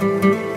Música